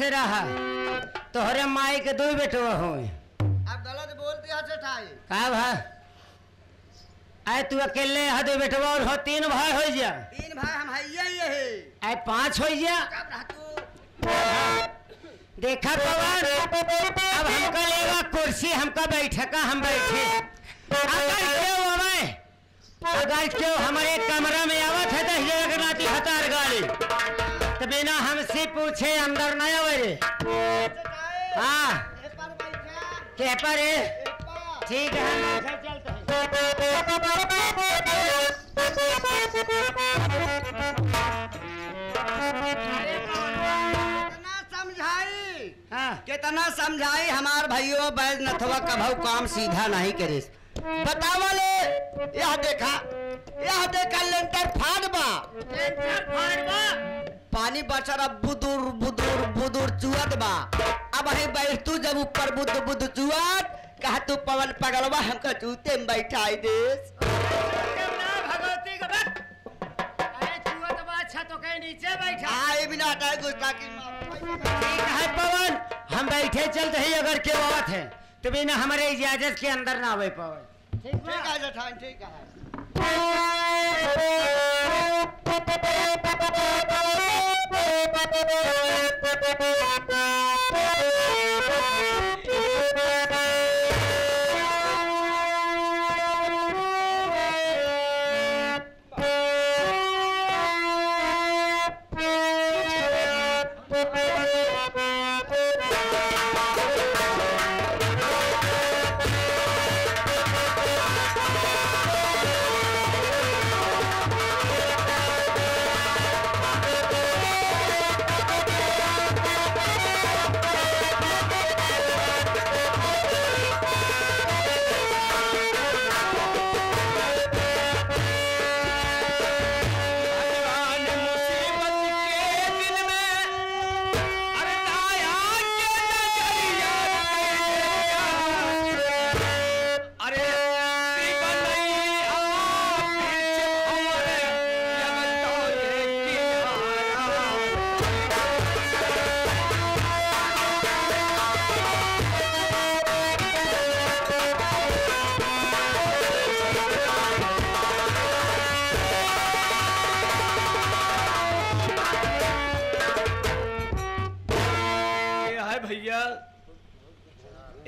से रहा। तोहरे माई के दो बेटवा हो आप गलत बोलते हैं सेठाई का भा? आए तू अकेले है दो बेटवा और हो तीन भाई हो जा। तीन भाई हम ही है आए पाँच हो जा। देखा पवन अब हमका लेगा कुर्सी हमका बैठका हम बैठे। अगर क्यों हमें अगर क्यों हमारे कमरा में आवत है तो ये हतार गाड़ी। बिना हमसे पूछे अंदर न आवे रे। हाँ। के पर है ठीक है हम ऐसे चलते कितना समझाई? हैं। कितना समझाई हमार भाइयों बैज नथवा कभू काम सीधा नहीं करे बतावले यह देखा। यह देखा लेंटर फाड़ बा पानी बचर अब बुदुर बुदुर बुदुर चुअत बा। अब ही बैठ तू जब ऊपर बुद बुद चुअत कहा तू पवन पगलवा हमका जूते में भगवती छुआ तो नीचे बैठा। आए बिना गुस्ताखी माफ़ ठीक है पवन हम बैठे चलते ही अगर क्यों आवत है। तो बिना हमारे इजाज़त के अंदर ना आवे पवन। ठीक ठीक है ठीक है। Thank you.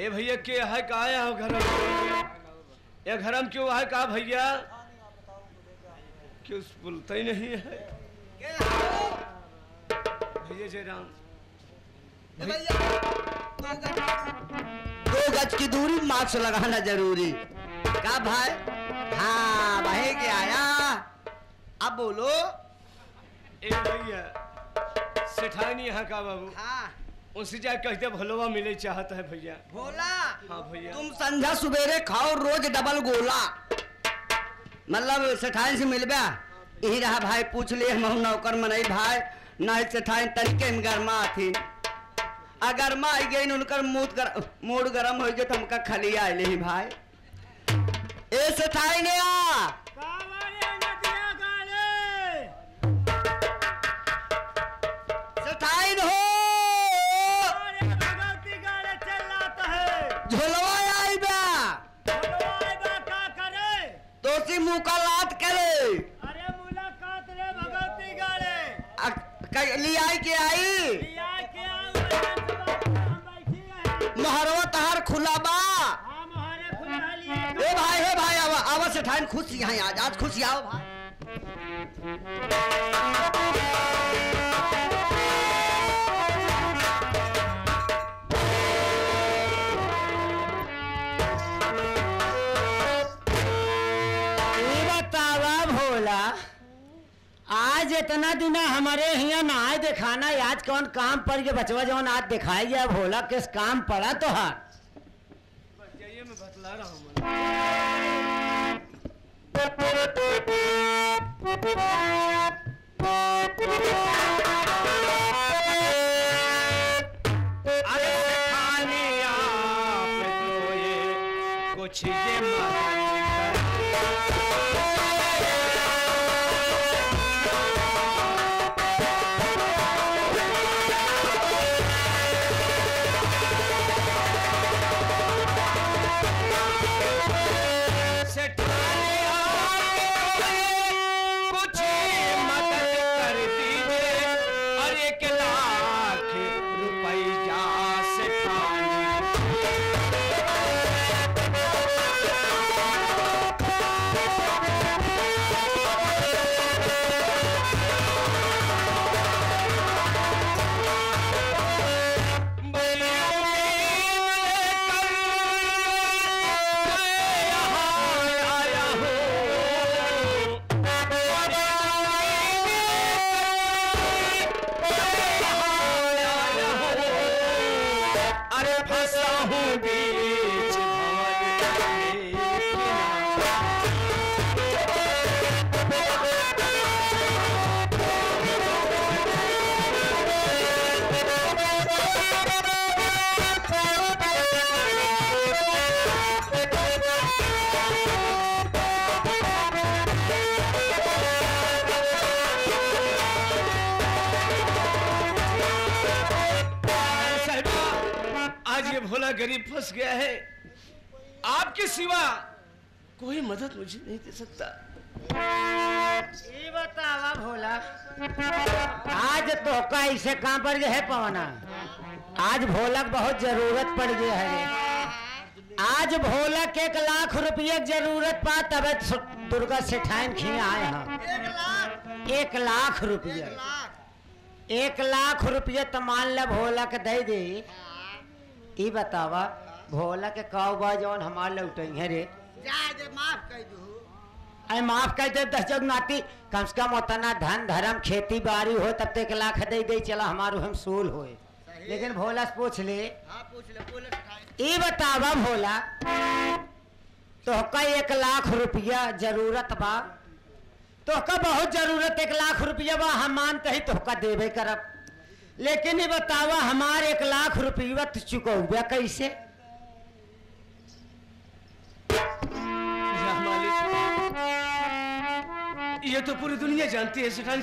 ए भैया के है का? आया हो घर ये घर में क्यों है का भैया? क्यों बोलता ही नहीं है? भैया जयराम। दो गज की दूरी मास्क लगाना ज़रूरी। का भाई? हाँ भाई के आया। अब बोलो। ए भैया सेठानी यहाँ का बाबू? हाँ। उनसे जा कहते भलोवा मिले चाहता है भैया। भोला हाँ भैया। तुम संध्या सवेरे खाओ रोज डबल गोला। मतलब सेठाई से मिलबे? यही रहा भाई पूछ लिए हम नौकर मनई भाई। नहीं सेठाई तरीके में गरमा थी अगर माँ आई गई उनकर मूड कर मूड गरम हो गए तो हमका खली आए ही भाई। ए सेठाई ने आ! तो सी मुँह का लात करे अ- क- लियाई के आई। महरवा तहार खुला बा। ए भाई हे भाई आवा आवा से ठान खुश यहाँ आज आज खुश आओ भाई। आज इतना दिन हमारे यहाँ नहाए दिखाना, आज कौन काम पर ये बचवा जौन आज दिखाई गया, भोला किस काम पड़ा तो हार जाइए भोला गरीब फंस गया है। आपके सिवा कोई मदद मुझे नहीं दे सकता। ये बतावा भोला। आज तो का ऐसे काम पर है पवना? आज भोला बहुत ज़रूरत पड़ गई है। आज भोला के एक लाख रुपये ज़रूरत पा तब सु- दुर्गा सेठाइन खी आए हम एक लाख। रुपये। एक लाख। रुपये तो मान ले भोला के दे दे। ई बतावा भोला के काव बा जौन हमार लौटे है रे? माफ़ कर दू। अरे माफ़ कर दे दस जग नाती कम से कम उतना धन धर्म खेती बाड़ी हो तब तक लाख दे दे चला हमारो हम सूल होए। लेकिन भोला से पूछ ले हाँ पूछ ले ई बतावा भोला तोहका एक लाख रुपया ज़रूरत बा? तोहका बहुत ज़रूरत एक लाख रुपया बा हम मानते ही तोहका देबे करब। लेकिन ये बतावा हमारे एक लाख रुपया तू चुकौबे कैसे? ये तो पूरी दुनिया जानती है सेठान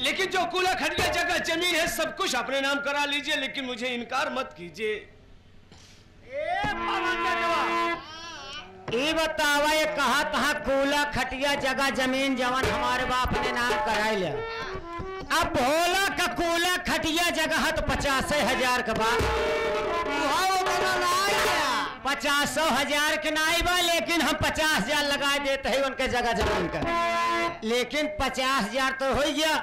लेकिन जो कूला खटिया जगह ज़मीन है सब कुछ अपने नाम करा लीजिए लेकिन मुझे इनकार मत कीजिए। ये बतावा ये कहा तहा कूला खटिया जगह ज़मीन जवन हमारे बाप ने नाम कराई लिया? अब भोला का कूला खटिया जगह तो पचास हज़ार का बा। पचासो हज़ार के नाई बा लेकिन हम पचास हज़ार लगा देते हैं उनके जगह ज़मीन का। लेकिन पचास हज़ार तो हो गया।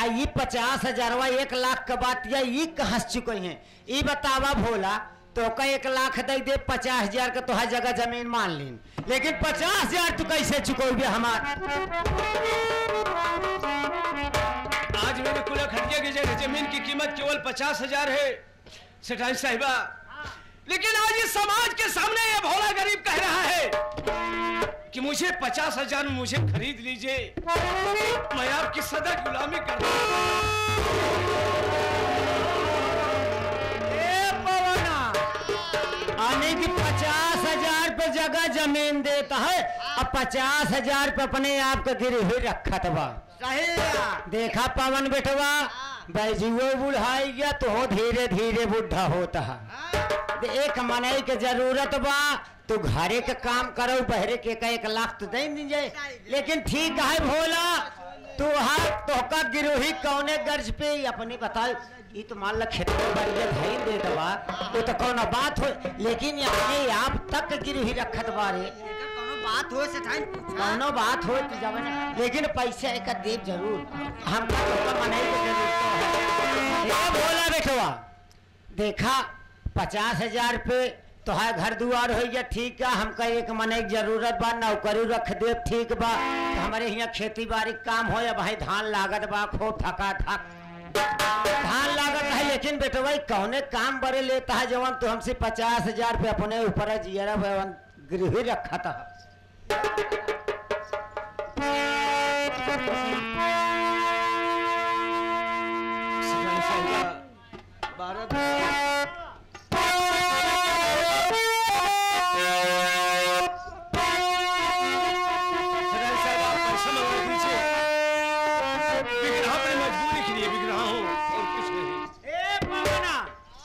आ ये पचास हजारवा एक लाख का बात या ये कहाँ चुके हैं? ये बतावा भोला तो का एक लाख दे दे पचास हज़ार का तो जगह ज़मीन मान ली लेकिन पचास हज़ार तू कैसे चुकोगे हमार? आज मेरे कूला खटिया की जगह ज़मीन की कीमत केवल पचास हज़ार है। सेठान साहिबा लेकिन आज इस समाज के सामने ये भोला गरीब कह रहा है कि मुझे पचास हज़ार में मुझे खरीद लीजिए। मैं आपकी सदा गुलामी कर ए पवना आने की पचास हज़ार पे जगह ज़मीन देता है अब पचास हज़ार पे अपने आप को गिरवी रखत बा सही देखा पवन बेटवा बैजुओ बुढ़ाई गया तो हो धीरे धीरे बुढ़ा होता है। तो एक मनई के ज़रूरत बा तू घरे के काम करो बहरे के का एक लाख तो दे दी जाए। लेकिन ठीक है भोला तू हा तो का गिरोही कौने गर्ज पे? अपनी बताओ ये तो मान लो खेती बाड़ी धई दे दवा वो तो कौन बात हो लेकिन ये अपने आप तक गिरवी रखत बारे। बात हो से थाई कौनो बात हो तो जवन लेकिन पैसे एक देव ज़रूर। हमका तो मनाई के ज़रूरत है। बोला बेटवा? देखा, पचास हज़ार पे तो है घर दुआर हो गया, ठीक है, हमका एक मने की ज़रूरत बा, नौकरी रख दे ठीक बा। तो हमारे यहाँ खेती बाड़ी काम हो या भाई धान लागत बा, खूब थका थक धान लागत है, लेकिन बेटो ई कौने काम बड़े लेता है जवन? तो हमसे पचास हज़ार पे अपने ऊपर जियरा गिरवी रखा था।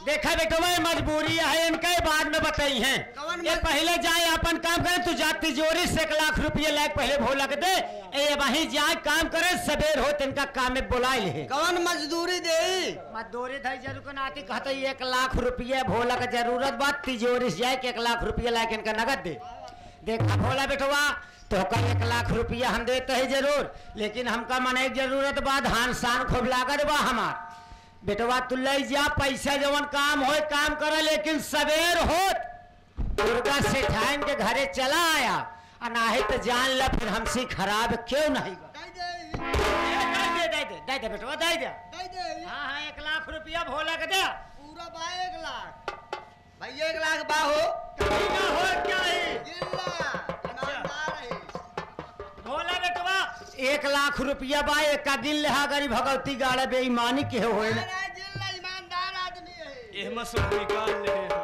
देखा बेटो मैं मजबूरी है इनके बाद में बताई है। ये पहले जाए अपन काम करे तू जा तिजोरी से एक लाख रुपये लायक पहले भोला के दे। ए वहीं जाए काम करे सबेर हो तिनका काम में बुला ले। कौन मजदूरी दे? मजदूरी धई ज़रूर को नाती कहते एक लाख रुपये भोला का ज़रूरत बात तिजोरी से जाए के एक लाख रुपये लायक इनका नगद दे। देखा भोला बेटवा तो का एक लाख रुपया हम देते हैं ज़रूर लेकिन हमका मन एक ज़रूरत बा धान सान खूब लागत बा हमार। बेटवा तू ले जा पैसा जवन काम हो काम कर लेकिन सवेर होत। दुर्गा सेठाइन के घरे चला आया। आ नाही तो जान ला फिर हमसे खराब क्यों नहीं बा दे दे। दे दे दे बेटवा दे दे हाँ हाँ एक लाख रुपया भोला के दे। पूरा बा एक लाख। भैया एक लाख बा हो। हो क्या है? जिल्ला ईमानदार है। बोला बेटवा एक लाख रुपया बा एक का दिन लेहा गरी भगवती गाड़े बेईमानी के होए जिल्ला ईमानदार आदमी है। ये निकाल ले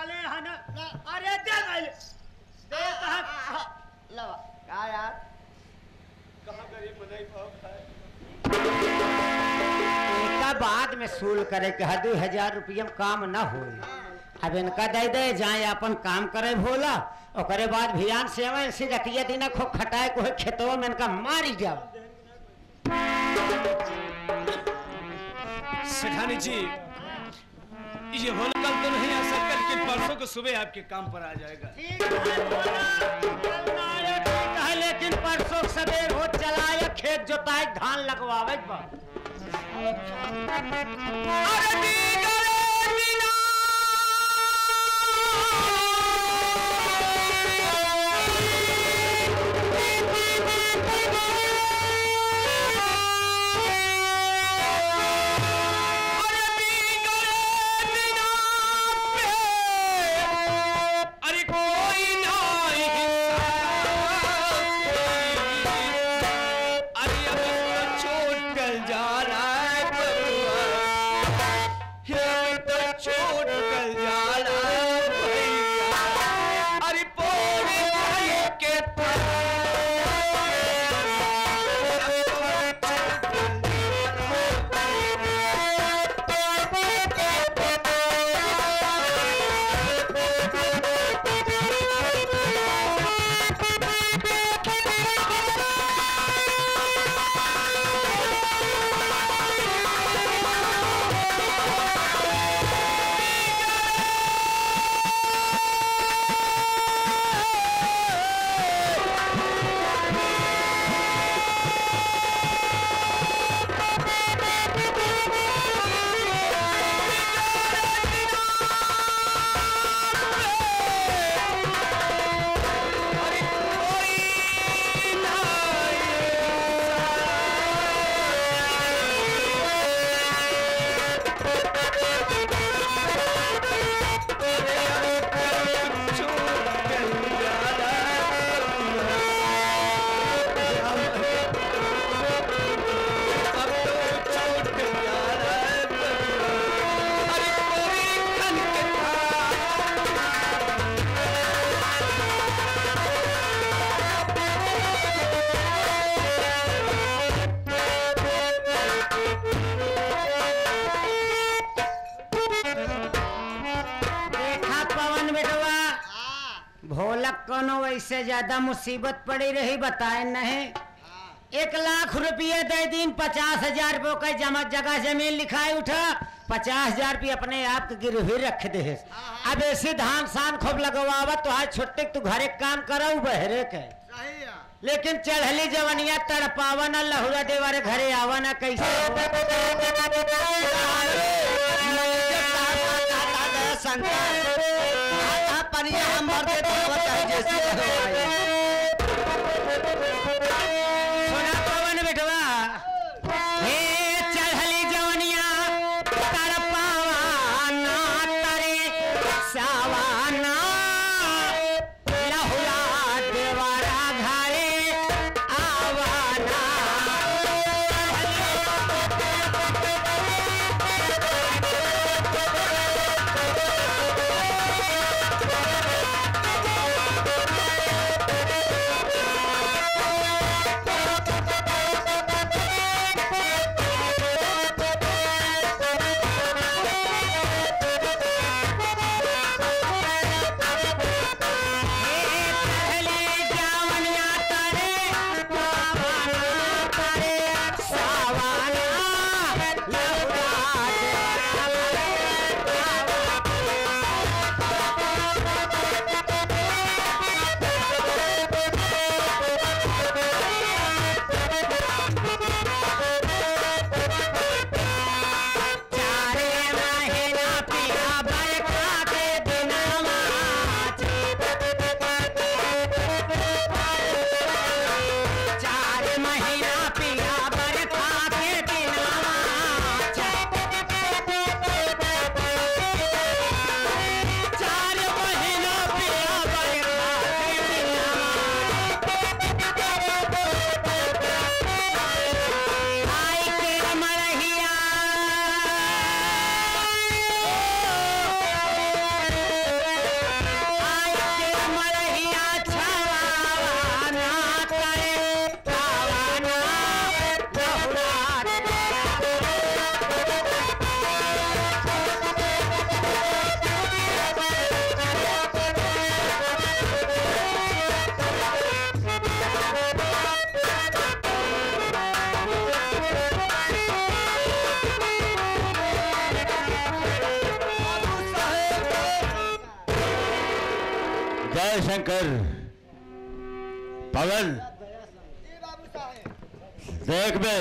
कुछ निकाले है ना अरे दे गाले दे कहा? लवा का यार कहाँ गरीब मनाई भाव खाए? इनका बाद में सूल करे के दू हज़ार रुपया में काम न हो। अब इनका दे दे जाए अपन काम करे भोला। ओकरे बाद भियान से आवे से रतिया दिन खो खटाए को है खेतवा में इनका मारी जाओ। सेठानी जी ये होल कल तो नहीं आ सकता लेकिन परसों को सुबह आपके काम पर आ जाएगा। ठीक है भोला, कल ना आए ठीक है लेकिन परसों सवेर हो चलाए खेत जोताए धान लगवावे अरे वैसे ज़्यादा मुसीबत पड़ी रही बताए नहीं। एक लाख रुपये दे दिन पचास हज़ार रुपये का जमा जगह ज़मीन लिखाए उठा। पचास हज़ार रुपये अपने आप के गिरवी रख दे। अब ऐसे धान सान खूब लगवावा तो आज छुट्टी के तू घरे काम करो बहरे के। सही लेकिन चढ़ली जवनिया तड़पावा न लहुरा देवारे घरे आवा न कैसे? पनिया हम भर देते है जैसे जय शंकर पवन देख बे,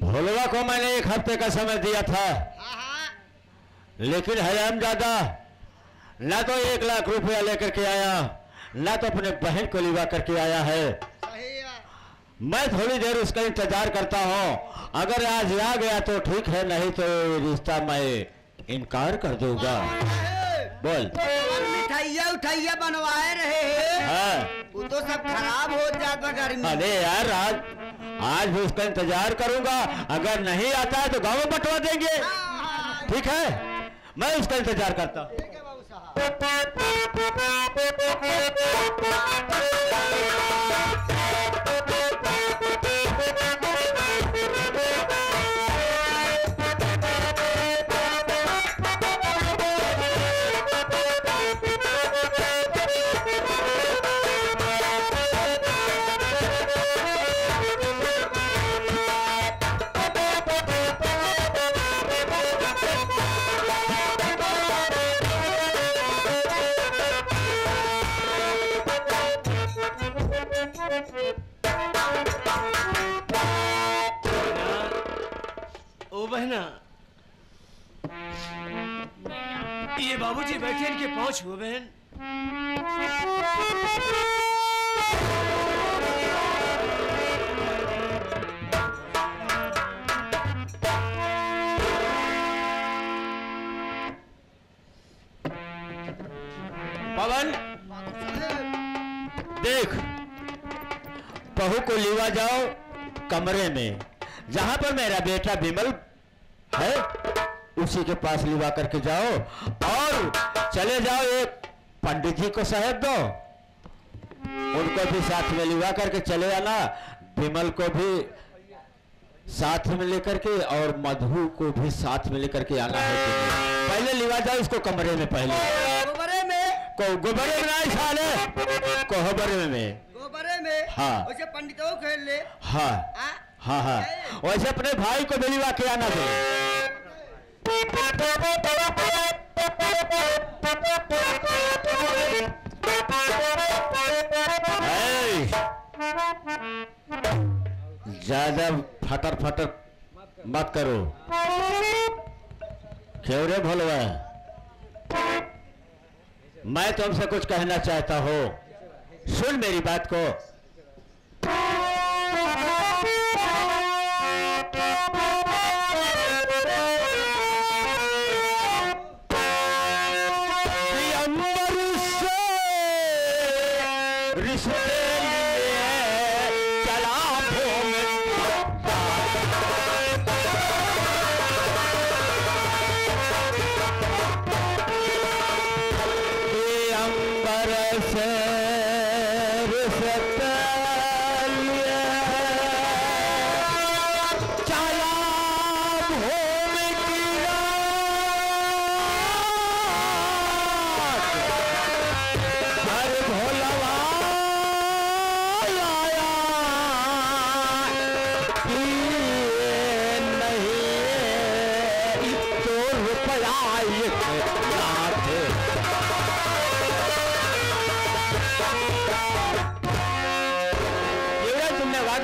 भोलवा को मैंने एक हफ़्ते का समय दिया था। लेकिन हराम ज़्यादा ना तो एक लाख रुपया लेकर के आया, ना तो अपने बहन को लिवा करके आया है। मैं थोड़ी देर उसका इंतज़ार करता हूँ। अगर आज आ गया तो ठीक है, नहीं तो रिश्ता मैं इनकार कर दूँगा। बोल। मिठाइया उठाइया बनवाए रहे हैं। हाँ। वो तो सब खराब हो जाता गर्मी अरे यार आज आज भी उसका इंतज़ार करूँगा। अगर नहीं आता है तो गाँव में बंटवा देंगे। ठीक है? मैं उसका इंतज़ार करता हूँ। बहू को लिवा जाओ कमरे में। जहाँ पर मेरा बेटा विमल है उसी के पास लिवा करके जाओ और चले जाओ एक पंडित जी को शहद दो। उनको भी साथ में लिवा करके चले आना। विमल को भी साथ में लेकर के और मधु को भी साथ में लेकर के आना है। पहले लिवा जाओ इसको कमरे में पहले। गोबरे में। को गोबरे में साले कोहबरे में। गोबरे में। हाँ। उसे पंडितों को खेल ले। हाँ। हाँ? हाँ हाँ। वैसे अपने भाई को भी लिवा के आना दे। ज़्यादा फटर फटर मत करो। क्यों रे भोलवा? मैं तुमसे कुछ कहना चाहता हूँ। सुन मेरी बात को। से चला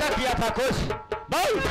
किया था कुछ बोल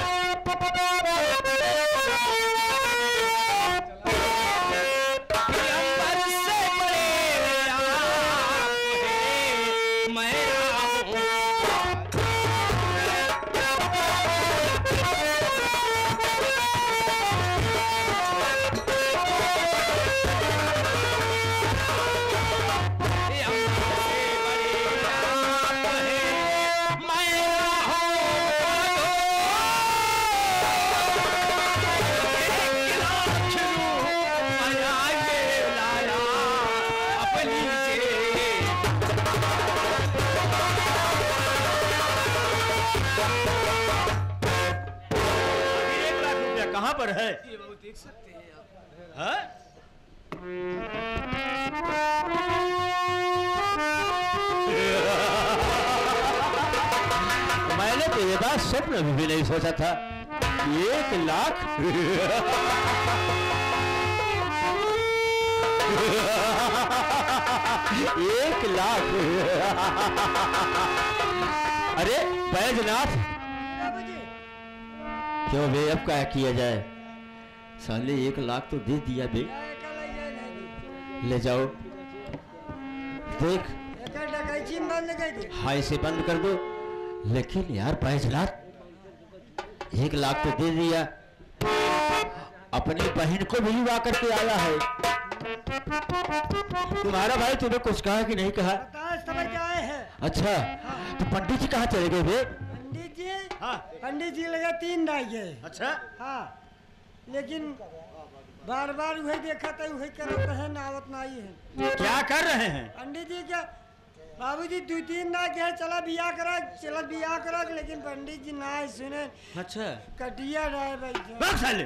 कहाँ पर है। देख सकते हैं आप। हाँ? मैंने तो ये बात स्वप्न में भी नहीं सोचा था। एक लाख। एक लाख। अरे बैजनाथ क्यों बे? अब क्या किया जाए? साले एक लाख तो दे दिया बे। ले जाओ। देख। हाय से बंद कर दो। लेकिन यार बैजनाथ एक लाख तो दे दिया। अपनी बहन को भी युवा करके आया है। तुम्हारा भाई तूने कुछ कहा कि नहीं कहा? अच्छा तो पंडित जी कहाँ चले गए जी हाँ। पंडित जी लगा तीन डाइए अच्छा। हाँ। लेकिन बार बार वही देखा तो वही करत है नावत नहीं है। क्या कर रहे हैं? पंडित जी क्या बाबू जी दो तीन ना के है चला बिया करा चला बिया करा लेकिन पंडित जी ना सुने। अच्छा। कटिया रहे भाई साले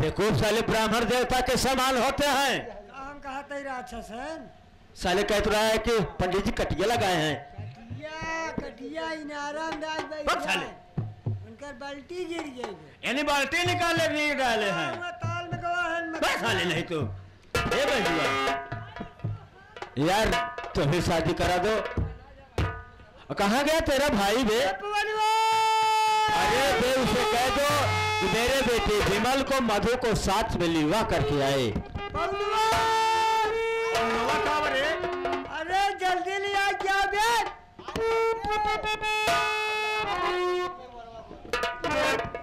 देखो साले ब्राह्मण देवता के समान होते हैं। हम कहा तई राक्षस है साले कह तो रहा है कि पंडित जी कटिया लगाए हैं। कटिया भाई बाल्टी गिर गई यानी बाल्टी निकाले नहीं डाले हैं। ताल में बस नहीं तो। ए बजुआ यार तुम्हें शादी करा दो। कहा गया तेरा भाई बे? अरे बे उसे कह दो कि मेरे बेटे विमल को मधु को साथ में लिवा करके आए। अरे जल्दी लिया क्या बेट Thank you.